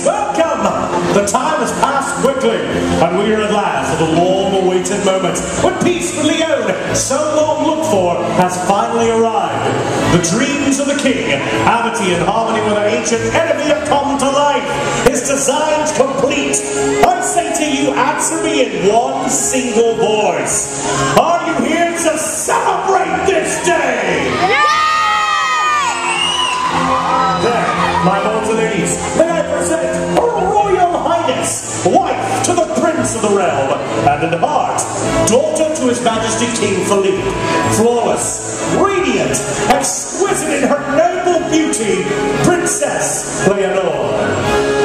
welcome! The time has passed quickly, and we are at last at the long-awaited moment when peace for Leon, so long looked for, has finally arrived. The dreams of the king, amity and harmony with our ancient enemy have come to life. His designs complete. I say to you, answer me in one single voice. Are you here to celebrate this day? Then, my lords and ladies, present Her oh, Royal Highness, wife to the Prince of the Realm, and in heart, daughter to His Majesty King Philippe, flawless, radiant, exquisite in her noble beauty, Princess Leonore.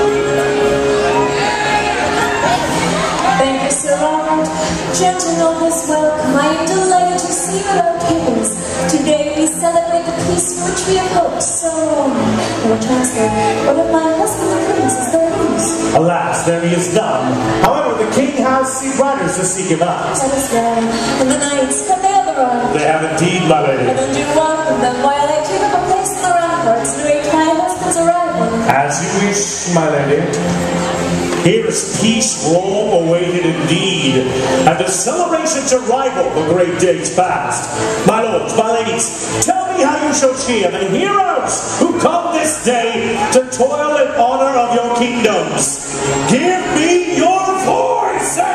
Thank you, Sir Ronald. Gentle nobles, welcome. I am delighted to see you our kings. Today we celebrate the peace for which we have hoped so long. Lord Chancellor, what of my Alas, there he is none. However, the king has seen riders to seek him out. That is well. And the knights, have they all arrived? They have indeed, my lady. don't do welcome them while I take up a place in the ramparts and await my husband's arrival. As you wish, my lady. Here is peace long awaited indeed, and the celebration to rival the great days past. My lords, my ladies, tell me how you shall cheer the heroes who come this day to toil in honor of your kingdoms. Give me your voices!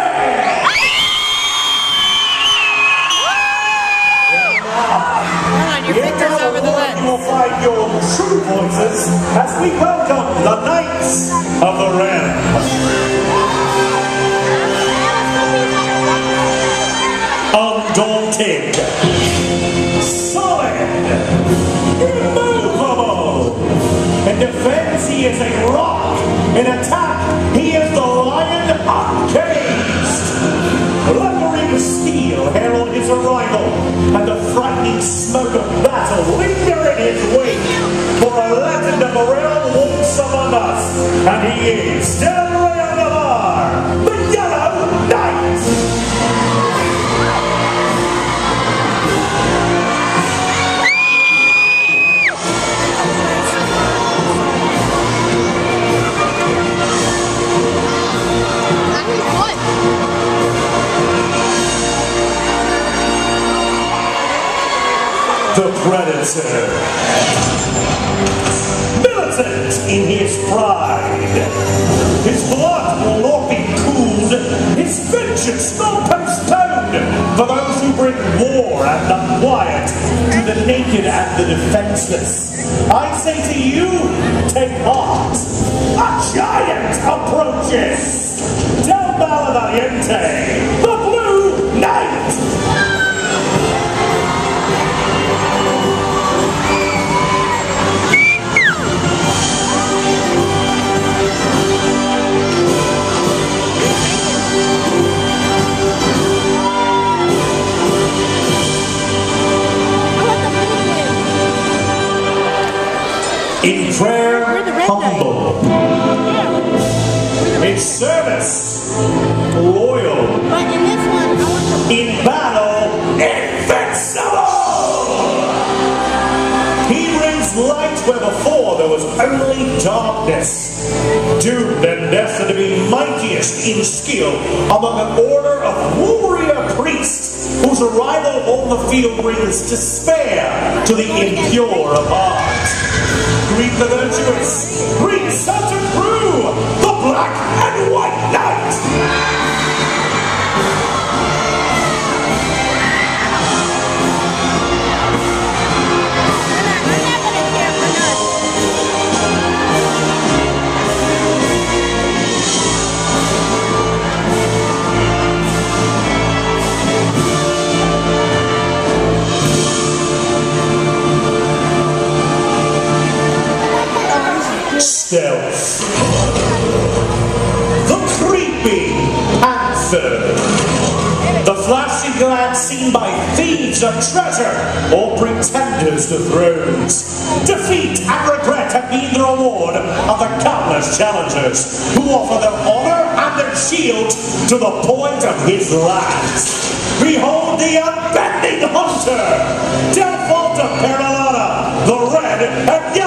on, your Here fingers over the You will find your true voices as we welcome the Knights of the Realm. Undaunted, solid, immovable. In defense, he is a rock. In attack, he is the lion uncaged. Leathery steel herald his arrival, and the frightening smoke of battle linger in his wake. For a legend of the realm walks among us, and he is still the predator. Militant in his pride. His blood will not be cooled, his vengeance not postponed. For those who bring war and the quiet to the naked and the defenseless. I say to you, take heart. A giant approaches. Del Malavaliente, the Blue Knight. In prayer We're the red humble, in service loyal, in this one, I want the in battle invincible. He brings light where before there was only darkness. Doomed and destined to be mightiest in skill among an order of warrior priests whose arrival on the field brings despair to the impure of heart. Greet the virtuous, greet Santa Cruz, panther. The flashing glance seen by thieves of treasure or pretenders to thrones. Defeat and regret have been the reward of the countless challengers who offer their honor and their shield to the point of his last. Behold the unbending hunter, Delphonta Peralata, the red and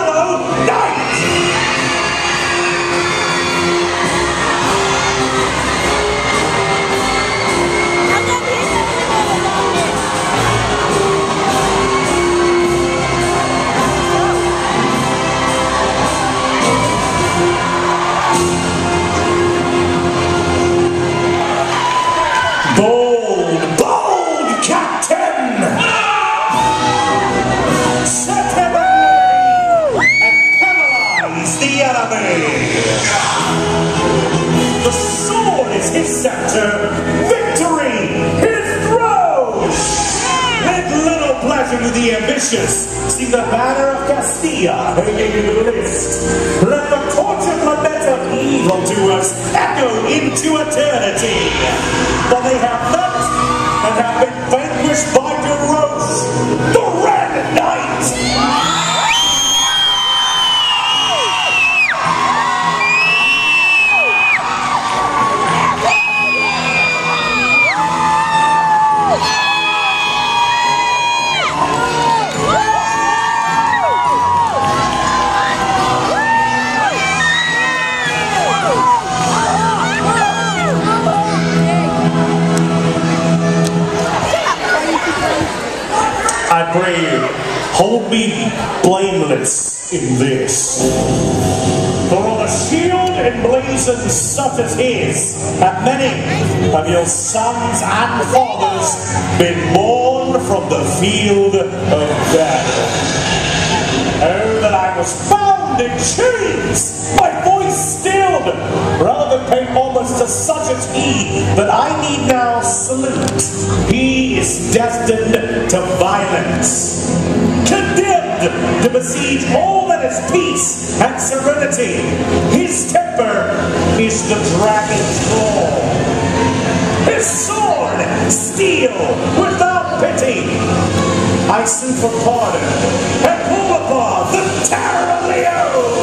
ambitious see the banner of Castilla hanging in the list. Let the tortured lament of evildoers echo into eternity. For they have met and have been vanquished by DeRose, the hold me blameless in this. For on a shield emblazoned such as his, have many of your sons and fathers been born from the field of battle. Oh, that I was found in chains, my voice stilled, rather than pay homage to such as he that I need now salute. He is destined to violence, to besiege all that is peace and serenity. His temper is the dragon's claw. His sword, steel, without pity. I sue for pardon and pull upon the Leone, the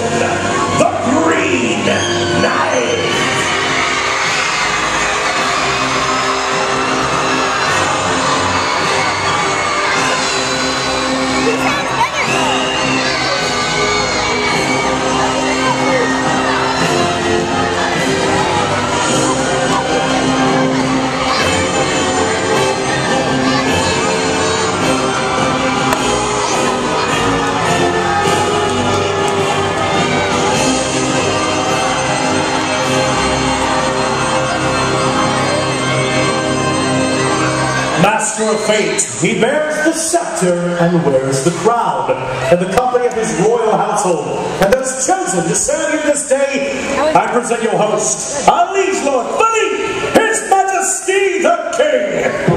master of fate, he bears the scepter and wears the crown, in the company of his royal household, and those chosen to serve you this day, I present your host, our liege lord, Philip, His Majesty the King.